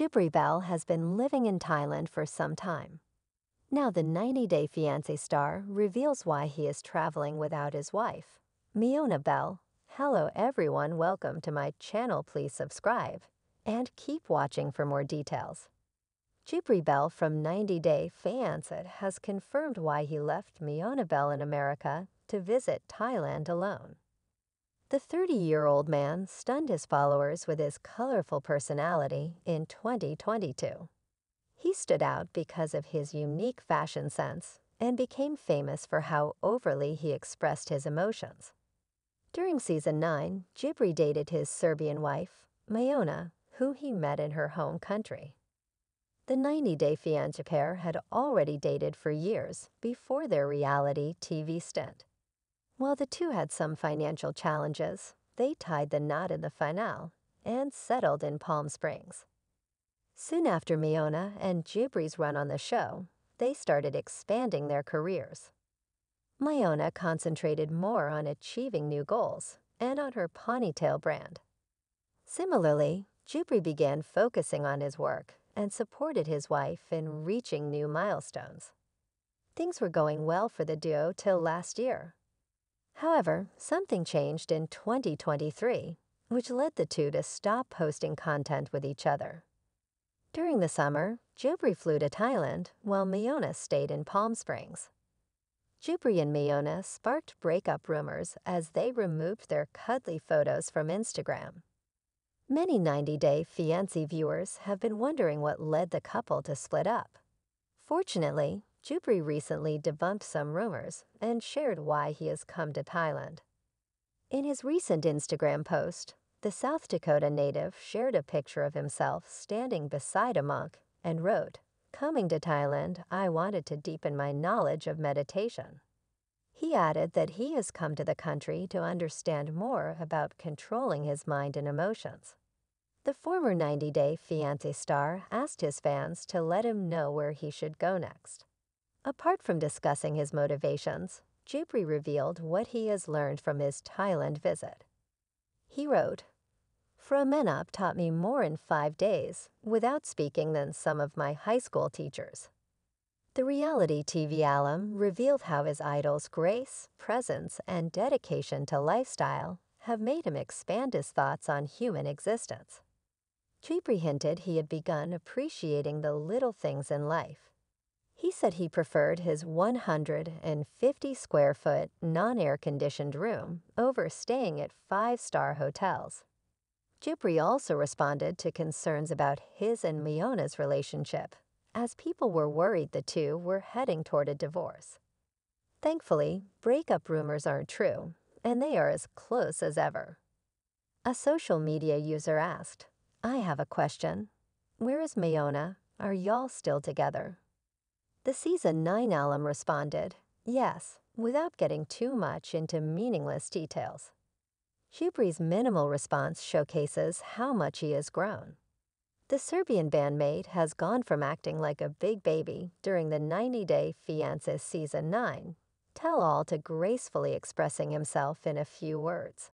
Jibri Bell has been living in Thailand for some time. Now, the 90 Day Fiancé star reveals why he is traveling without his wife. Miona Bell, hello everyone, welcome to my channel. Please subscribe and keep watching for more details. Jibri Bell from 90 Day Fiancé has confirmed why he left Miona Bell in America to visit Thailand alone. The 30 year old man stunned his followers with his colorful personality in 2022. He stood out because of his unique fashion sense and became famous for how overly he expressed his emotions. During season 9, Jibri dated his Serbian wife, Miona, who he met in her home country. The 90 Day Fiancé pair had already dated for years before their reality TV stint. While the two had some financial challenges, they tied the knot in the finale and settled in Palm Springs. Soon after Miona and Jibri's run on the show, they started expanding their careers. Miona concentrated more on achieving new goals and on her ponytail brand. Similarly, Jibri began focusing on his work and supported his wife in reaching new milestones. Things were going well for the duo till last year However, something changed in 2023, which led the two to stop posting content with each other. During the summer, Jibri flew to Thailand while Miona stayed in Palm Springs. Jibri and Miona sparked breakup rumors as they removed their cuddly photos from Instagram. Many 90 Day Fiancé viewers have been wondering what led the couple to split up. Fortunately, Jibri recently debunked some rumors and shared why he has come to Thailand. In his recent Instagram post, the South Dakota native shared a picture of himself standing beside a monk and wrote, Coming to Thailand, I wanted to deepen my knowledge of meditation. He added that he has come to the country to understand more about controlling his mind and emotions. The former 90 Day Fiancé star asked his fans to let him know where he should go next. Apart from discussing his motivations, Jibri revealed what he has learned from his Thailand visit. He wrote, Phra Menop taught me more in five days, without speaking, than some of my high school teachers. The reality TV alum revealed how his idol's grace, presence, and dedication to lifestyle have made him expand his thoughts on human existence. Jibri hinted he had begun appreciating the little things in life he said he preferred his 150 square foot, non air conditioned room over staying at five star hotels. Jibri also responded to concerns about his and Miona's relationship, as people were worried the two were heading toward a divorce. Thankfully, breakup rumors aren't true, and they are as close as ever. A social media user asked, I have a question. Where is Miona? Are y'all still together? The season 9 alum responded, yes, without getting too much into meaningless details. Jibri's minimal response showcases how much he has grown. The Serbian bandmate has gone from acting like a big baby during the 90 Day Fiancé season 9 tell all to gracefully expressing himself in a few words.